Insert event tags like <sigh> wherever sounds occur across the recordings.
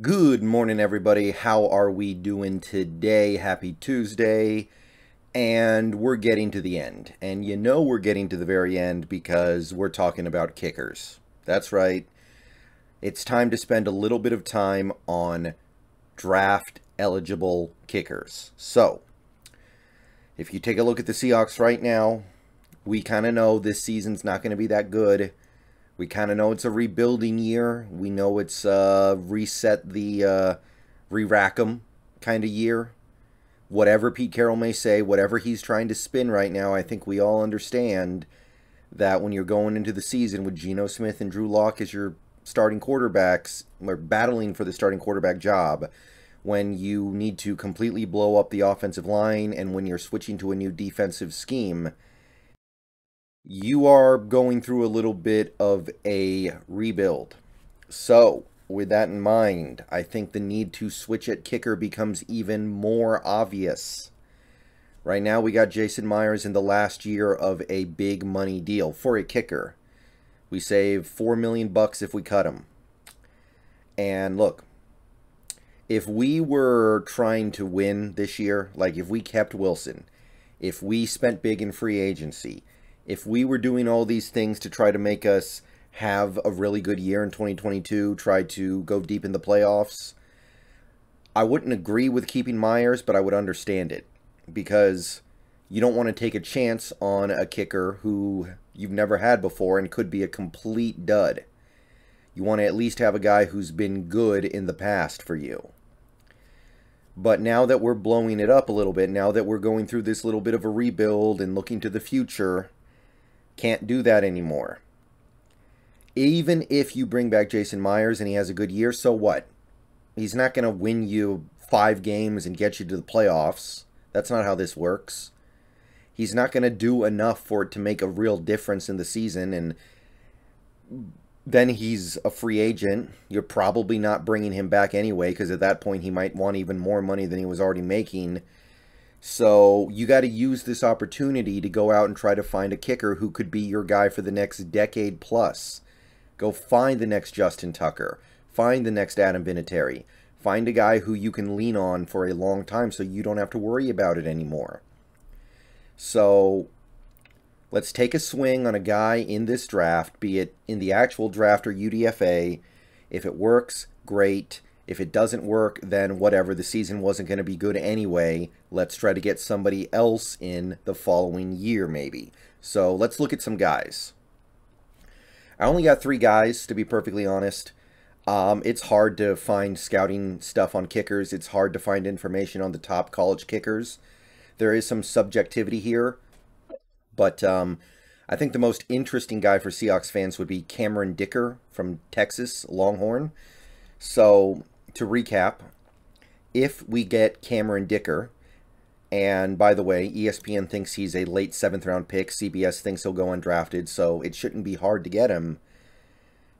Good morning, everybody. How are we doing today? Happy Tuesday. And we're getting to the end. And you know we're getting to the very end because we're talking about kickers. That's right. It's time to spend a little bit of time on draft eligible kickers. So, if you take a look at the Seahawks right now, we kind of know this season's not going to be that good. We kind of know it's a rebuilding year. We know it's uh, reset the uh, re-rack 'em kind of year. Whatever Pete Carroll may say, whatever he's trying to spin right now, I think we all understand that when you're going into the season with Geno Smith and Drew Lock as your starting quarterbacks, or battling for the starting quarterback job, when you need to completely blow up the offensive line and when you're switching to a new defensive scheme – you are going through a little bit of a rebuild. So, with that in mind, I think the need to switch at kicker becomes even more obvious. Right now, we got Jason Myers in the last year of a big money deal for a kicker. We save four million bucks if we cut him. And look, if we were trying to win this year, like if we kept Wilson, if we spent big in free agency, if we were doing all these things to try to make us have a really good year in 2022, try to go deep in the playoffs, I wouldn't agree with keeping Myers, but I would understand it because you don't want to take a chance on a kicker who you've never had before and could be a complete dud. You want to at least have a guy who's been good in the past for you. But now that we're blowing it up a little bit, now that we're going through this little bit of a rebuild and looking to the future, can't do that anymore. Even if you bring back Jason Myers and he has a good year, so what? He's not going to win you five games and get you to the playoffs. That's not how this works. He's not going to do enough for it to make a real difference in the season. And then he's a free agent. You're probably not bringing him back anyway because at that point he might want even more money than he was already making so you got to use this opportunity to go out and try to find a kicker who could be your guy for the next decade plus. Go find the next Justin Tucker. Find the next Adam Vinatieri. Find a guy who you can lean on for a long time so you don't have to worry about it anymore. So let's take a swing on a guy in this draft, be it in the actual draft or UDFA. If it works, great. If it doesn't work, then whatever. The season wasn't going to be good anyway. Let's try to get somebody else in the following year, maybe. So let's look at some guys. I only got three guys, to be perfectly honest. Um, it's hard to find scouting stuff on kickers. It's hard to find information on the top college kickers. There is some subjectivity here, but um, I think the most interesting guy for Seahawks fans would be Cameron Dicker from Texas Longhorn. So to recap, if we get Cameron Dicker, and by the way, ESPN thinks he's a late seventh round pick. CBS thinks he'll go undrafted, so it shouldn't be hard to get him.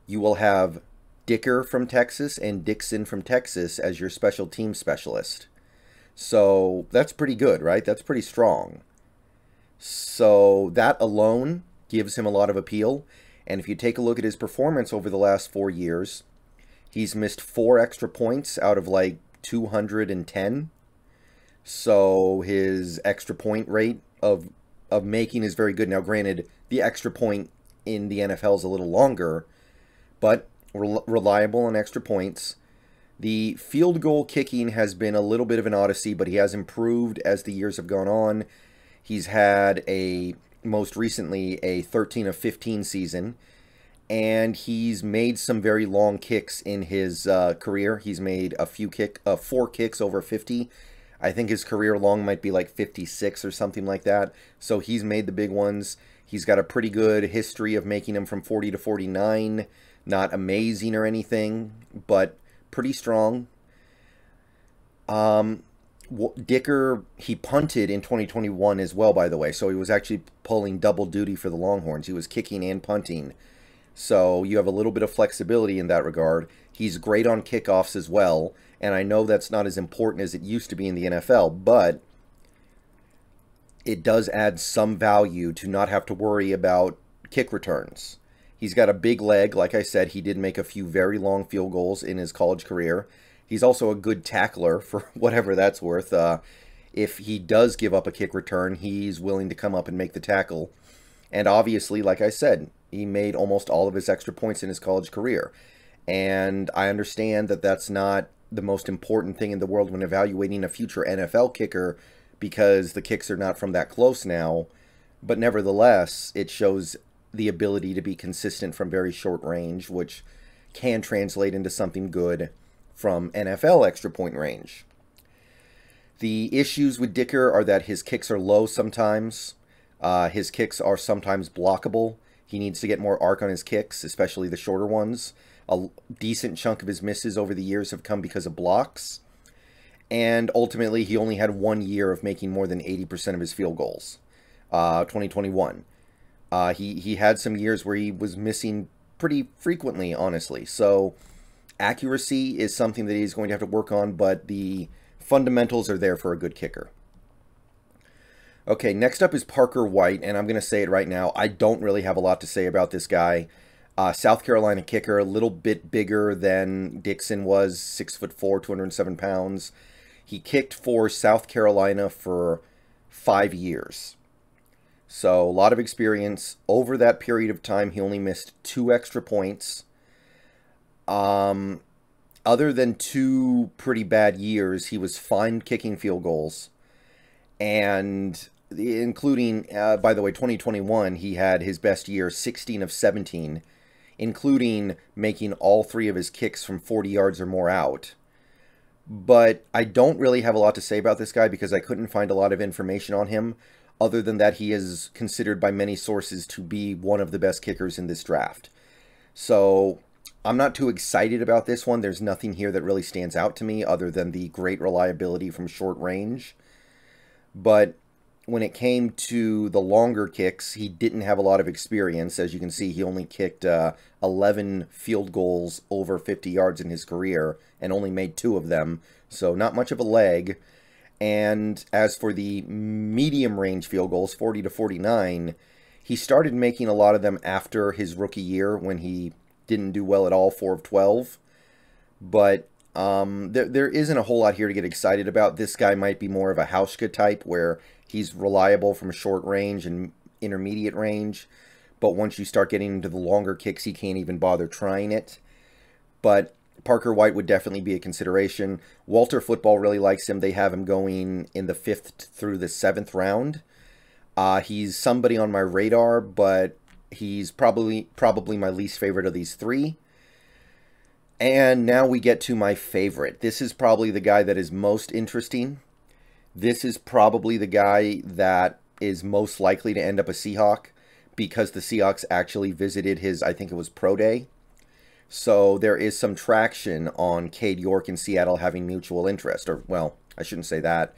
You will have Dicker from Texas and Dickson from Texas as your special team specialist. So that's pretty good, right? That's pretty strong. So that alone gives him a lot of appeal. And if you take a look at his performance over the last four years, He's missed four extra points out of like 210. So his extra point rate of of making is very good. Now, granted, the extra point in the NFL is a little longer, but re- reliable on extra points. The field goal kicking has been a little bit of an odyssey, but he has improved as the years have gone on. He's had a most recently a 13 of 15 season and he's made some very long kicks in his uh, career. He's made a few kick, uh, four kicks over 50. I think his career long might be like 56 or something like that. So he's made the big ones. He's got a pretty good history of making them from 40 to 49. Not amazing or anything, but pretty strong. Um, Dicker, he punted in 2021 as well, by the way. So he was actually pulling double duty for the Longhorns. He was kicking and punting. So you have a little bit of flexibility in that regard. He's great on kickoffs as well. And I know that's not as important as it used to be in the NFL, but it does add some value to not have to worry about kick returns. He's got a big leg. Like I said, he did make a few very long field goals in his college career. He's also a good tackler <laughs> for whatever that's worth. Uh, if he does give up a kick return, he's willing to come up and make the tackle. And obviously, like I said, he made almost all of his extra points in his college career. And I understand that that's not the most important thing in the world when evaluating a future NFL kicker because the kicks are not from that close now. But nevertheless, it shows the ability to be consistent from very short range, which can translate into something good from NFL extra point range. The issues with Dicker are that his kicks are low sometimes. Uh, his kicks are sometimes blockable. He needs to get more arc on his kicks, especially the shorter ones. A decent chunk of his misses over the years have come because of blocks. And ultimately, he only had one year of making more than 80% of his field goals. Uh, 2021. Uh, he, he had some years where he was missing pretty frequently, honestly. So, accuracy is something that he's going to have to work on, but the fundamentals are there for a good kicker. Okay, next up is Parker White, and I'm going to say it right now. I don't really have a lot to say about this guy. Uh, South Carolina kicker, a little bit bigger than Dickson was, six foot four, 207 pounds. He kicked for South Carolina for five years. So a lot of experience. Over that period of time, he only missed two extra points. Um, other than two pretty bad years, he was fine kicking field goals. And including, uh, by the way, 2021, he had his best year, 16 of 17, including making all three of his kicks from 40 yards or more out. But I don't really have a lot to say about this guy because I couldn't find a lot of information on him, other than that he is considered by many sources to be one of the best kickers in this draft. So I'm not too excited about this one. There's nothing here that really stands out to me other than the great reliability from short range. But when it came to the longer kicks, he didn't have a lot of experience. As you can see, he only kicked uh, 11 field goals over 50 yards in his career and only made two of them. So not much of a leg. And as for the medium range field goals, 40 to 49, he started making a lot of them after his rookie year when he didn't do well at all, 4 of 12. But um, there, there isn't a whole lot here to get excited about. This guy might be more of a Hauschka type where He's reliable from short range and intermediate range, but once you start getting into the longer kicks, he can't even bother trying it. But Parker White would definitely be a consideration. Walter Football really likes him. They have him going in the fifth through the seventh round. Uh, he's somebody on my radar, but he's probably probably my least favorite of these three. And now we get to my favorite. This is probably the guy that is most interesting. This is probably the guy that is most likely to end up a Seahawk because the Seahawks actually visited his, I think it was Pro Day. So there is some traction on Cade York and Seattle having mutual interest. Or, well, I shouldn't say that.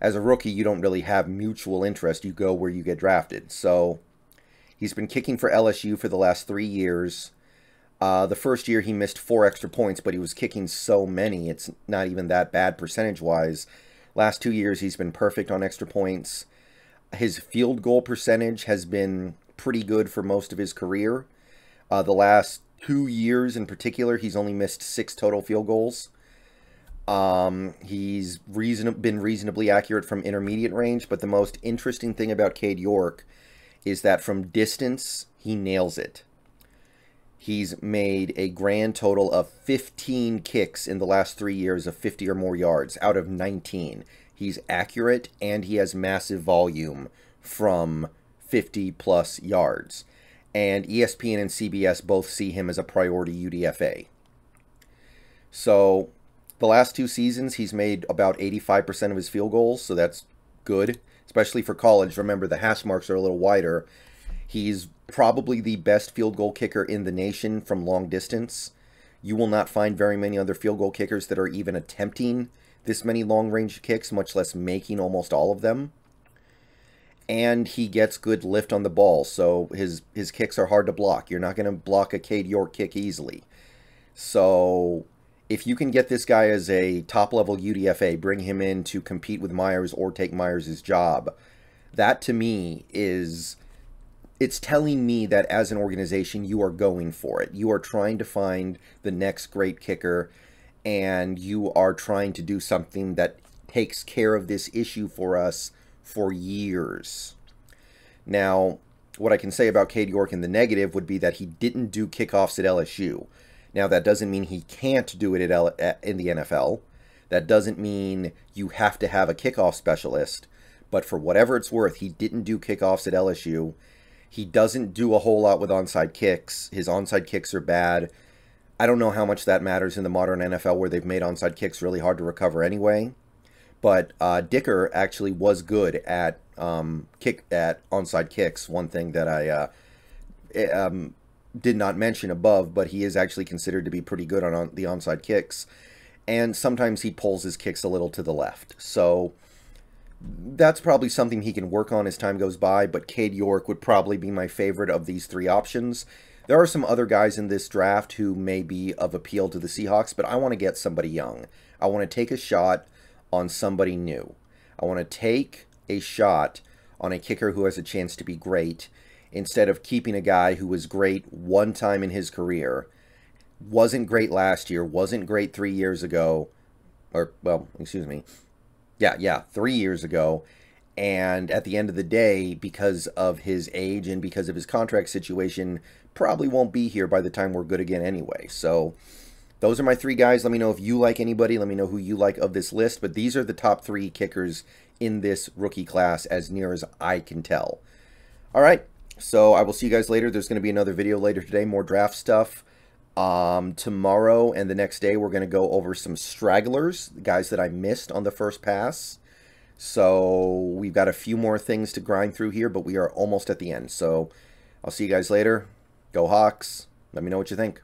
As a rookie, you don't really have mutual interest. You go where you get drafted. So he's been kicking for LSU for the last three years. Uh, the first year he missed four extra points, but he was kicking so many, it's not even that bad percentage wise Last two years, he's been perfect on extra points. His field goal percentage has been pretty good for most of his career. Uh, the last two years in particular, he's only missed six total field goals. Um, he's reason been reasonably accurate from intermediate range, but the most interesting thing about Cade York is that from distance, he nails it. He's made a grand total of 15 kicks in the last three years of 50 or more yards out of 19. He's accurate and he has massive volume from 50 plus yards. And ESPN and CBS both see him as a priority UDFA. So the last two seasons, he's made about 85% of his field goals, so that's good, especially for college. Remember, the hash marks are a little wider. He's probably the best field goal kicker in the nation from long distance. You will not find very many other field goal kickers that are even attempting this many long range kicks, much less making almost all of them. And he gets good lift on the ball, so his his kicks are hard to block. You're not going to block a Cade York kick easily. So if you can get this guy as a top level UDFA, bring him in to compete with Myers or take Myers' job, that to me is it's telling me that as an organization, you are going for it. You are trying to find the next great kicker. and you are trying to do something that takes care of this issue for us for years. Now, what I can say about Cade York in the negative would be that he didn't do kickoffs at LSU. Now, that doesn't mean he can't do it at L- in the NFL. That doesn't mean you have to have a kickoff specialist. But for whatever it's worth, he didn't do kickoffs at LSU. He doesn't do a whole lot with onside kicks. His onside kicks are bad. I don't know how much that matters in the modern NFL where they've made onside kicks really hard to recover anyway. But uh, Dicker actually was good at um, kick at onside kicks. One thing that I uh, eh, um, did not mention above, but he is actually considered to be pretty good on, on the onside kicks. And sometimes he pulls his kicks a little to the left. So that's probably something he can work on as time goes by, but Cade York would probably be my favorite of these three options. There are some other guys in this draft who may be of appeal to the Seahawks, but I want to get somebody young. I want to take a shot on somebody new. I want to take a shot on a kicker who has a chance to be great instead of keeping a guy who was great one time in his career, wasn't great last year, wasn't great three years ago, or, well, excuse me. Yeah, yeah, three years ago. And at the end of the day, because of his age and because of his contract situation, probably won't be here by the time we're good again anyway. So, those are my three guys. Let me know if you like anybody. Let me know who you like of this list. But these are the top three kickers in this rookie class as near as I can tell. All right. So I will see you guys later. There's going to be another video later today, more draft stuff. Um, tomorrow and the next day, we're going to go over some stragglers, guys that I missed on the first pass. So we've got a few more things to grind through here, but we are almost at the end. So I'll see you guys later. Go Hawks. Let me know what you think.